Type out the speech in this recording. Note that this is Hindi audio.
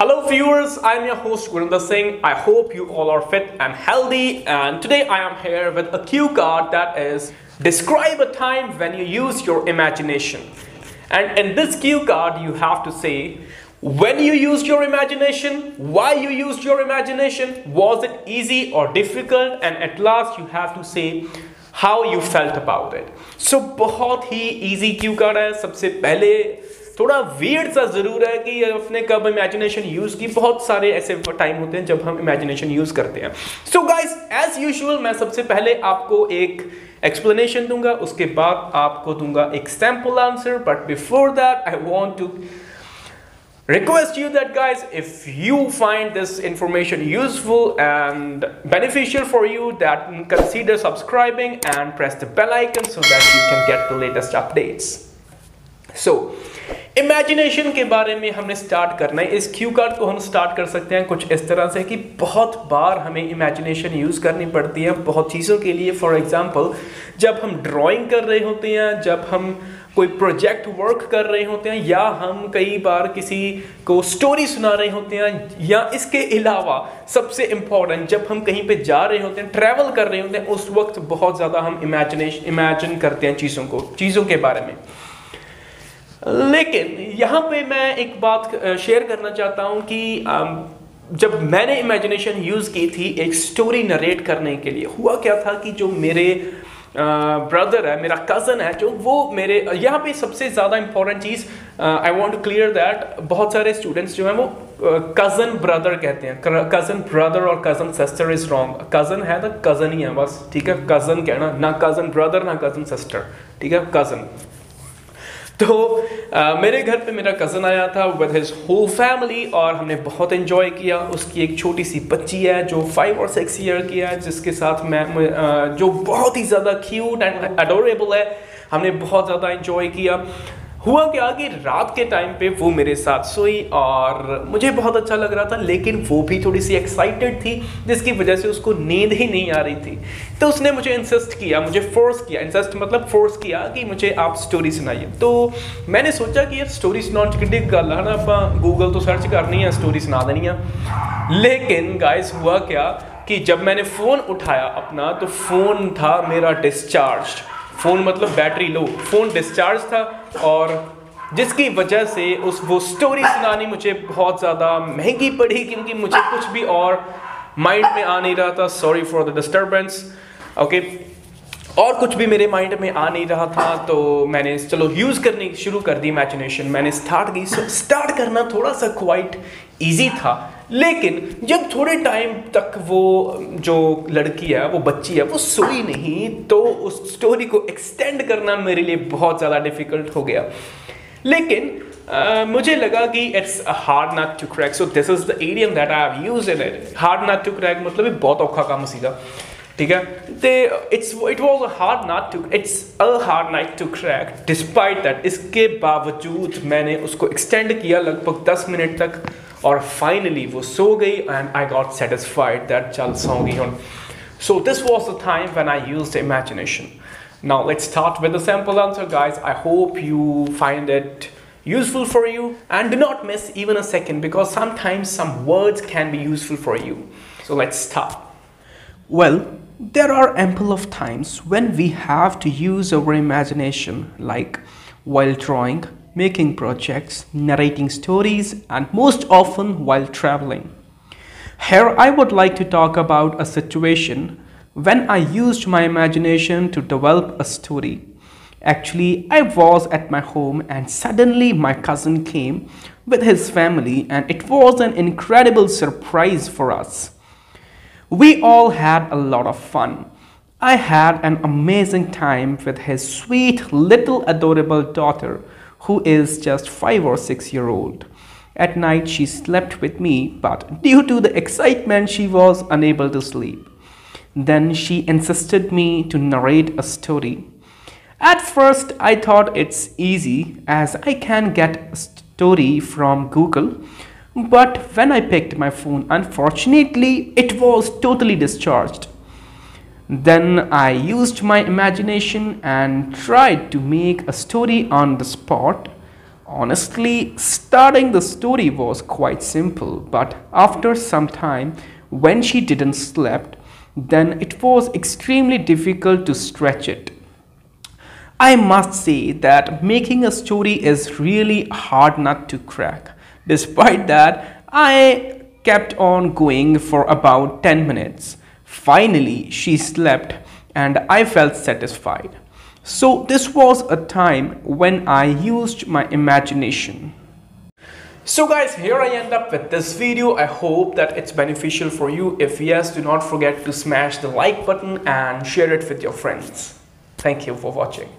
Hello viewers, I am your host Gurinder Singh. I hope you all are fit and healthy and today I am here with a cue card that is describe a time when you use your imagination. And in this cue card you have to say when you used your imagination, why you used your imagination, was it easy or difficult and at last you have to say how you felt about it. So बहुत ही easy cue card है सबसे पहले थोड़ा वियर्ड सा ज़रूर है कि अपने कब इमेजिनेशन यूज़ की बहुत सारे ऐसे टाइम होते हैं जब हम इमेजिनेशन यूज़ करते हैं सो गाइस एज यूजुअल मैं सबसे पहले आपको एक एक्सप्लेनेशन दूँगा उसके बाद आपको दूँगा एक sample answer but before that I want to request you that guys if you find this information useful and beneficial for you that consider subscribing and press the bell icon so that you can get the latest updates so imagination के बारे में हमने स्टार्ट करना है। इस क्यू कार्ड को हम स्टार्ट कर सकते हैं कुछ इस तरह से कि बहुत बार हमें इमेजिनेशन यूज़ करनी पड़ती है बहुत चीज़ों के लिए। फॉर एग्जांपल जब हम ड्राइंग कर रहे होते हैं, जब हम कोई प्रोजेक्ट वर्क कर रहे होते हैं, या हम कई बार किसी को स्टोरी सुना रहे होते हैं, या इसके अलावा सबसे इंपॉर्टेंट जब हम कहीं पे जा रहे होते हैं ट्रैवल कर रहे होते हैं, उस वक्त बहुत ज़्यादा हम इमेजिनेशन इमेजिन करते हैं चीज़ों को, चीज़ों के बारे में। लेकिन यहाँ पे मैं एक बात शेयर करना चाहता हूँ कि जब मैंने इमेजिनेशन यूज़ की थी एक स्टोरी नरेट करने के लिए, हुआ क्या था कि जो मेरे ब्रदर है, मेरा कज़न है, जो वो मेरे, यहाँ पे सबसे ज़्यादा important cheese I want to clear that बहुत सारे स्टूडेंट्स जो हैं वो कज़न ब्रदर कहते हैं। कज़न ब्रदर और cousin sister is wrong cousin है तो कज़न ही है बस, ठीक है? कज़न कहना, ना कज़न ब्रदर ना कज़न सिस्टर ठीक है? कज़न तो आ, मेरे घर पे मेरा कज़न आया था विद हिज होल फैमिली और हमने बहुत इन्जॉय किया। उसकी एक छोटी सी बच्ची है जो फाइव और सिक्स ईयर की है जिसके साथ मैं आ, जो बहुत ही ज़्यादा क्यूट एंड एडोरेबल है हमने बहुत ज़्यादा इन्जॉय किया। हुआ क्या कि रात के टाइम पे वो मेरे साथ सोई और मुझे बहुत अच्छा लग रहा था, लेकिन वो भी थोड़ी सी एक्साइटेड थी, जिसकी वजह से उसको नींद ही नहीं आ रही थी। तो उसने मुझे इंसिस्ट किया, मुझे फोर्स किया इंसिस्ट मतलब फोर्स किया कि मुझे आप स्टोरी सुनाइए। तो मैंने सोचा कि यार स्टोरी सुनाने की गल है ना आप गूगल तो सर्च करनी है स्टोरी सुना देनी है। लेकिन गाइस हुआ क्या कि जब मैंने फ़ोन उठाया अपना तो फ़ोन था मेरा डिस्चार्ज फ़ोन मतलब बैटरी लो। फ़ोन डिस्चार्ज था और जिसकी वजह से उस वो स्टोरी सुनानी मुझे बहुत ज़्यादा महँगी पड़ी क्योंकि मुझे कुछ भी और माइंड में आ नहीं रहा था। Sorry for the disturbance okay और कुछ भी मेरे माइंड में आ नहीं रहा था तो मैंने चलो यूज़ करनी शुरू कर दी इमेजिनेशन मैंने स्टार्ट की। स्टार्ट करना थोड़ा सा क्वाइट ईजी था। लेकिन जब थोड़े टाइम तक वो जो लड़की है वो बच्ची है वो सोई नहीं तो उस स्टोरी को एक्सटेंड करना मेरे लिए बहुत ज़्यादा डिफ़िकल्ट हो गया। लेकिन Uh, मुझे लगा कि it's a hard not to crack so this is the idiom that I have use in it hard not to crack मतलब ये बहुत औखा काम सीधा ठीक है? ते it's it was a hard not to it's a hard night to crack despite that इसके बावजूद मैंने उसको एक्सटेंड किया लगभग 10 मिनट तक। और फाइनली वो सो गई and I got satisfied that चल सोगी हूँ so this was the time when I use the imagination now let's start with the sample answer guys i hope you find it useful for you and do not miss even a second because sometimes some words can be useful for you so let's start well there are ample of times when we have to use our imagination like while drawing making projects, narrating stories, and most often while traveling. Here I would like to talk about a situation when I used my imagination to develop a story. Actually, I was at my home and suddenly my cousin came with his family and it was an incredible surprise for us. We all had a lot of fun. I had an amazing time with his sweet little adorable daughter who is just 5 or 6 year old. At night she slept with me but due to the excitement she was unable to sleep. Then she insisted me to narrate a story. At first I thought it's easy as I can get a story from Google but when I picked my phone unfortunately it was totally discharged. Then I used my imagination and tried to make a story on the spot. Honestly, starting the story was quite simple, but after some time, when she didn't slept, then it was extremely difficult to stretch it. I must say that making a story is really hard nut to crack. Despite that, I kept on going for about 10 minutes. Finally, she slept and I felt satisfied. So this was a time when I used my imagination. So guys, here I end up with this video. I hope that it's beneficial for you. If yes, do not forget to smash the like button and share it with your friends. Thank you for watching.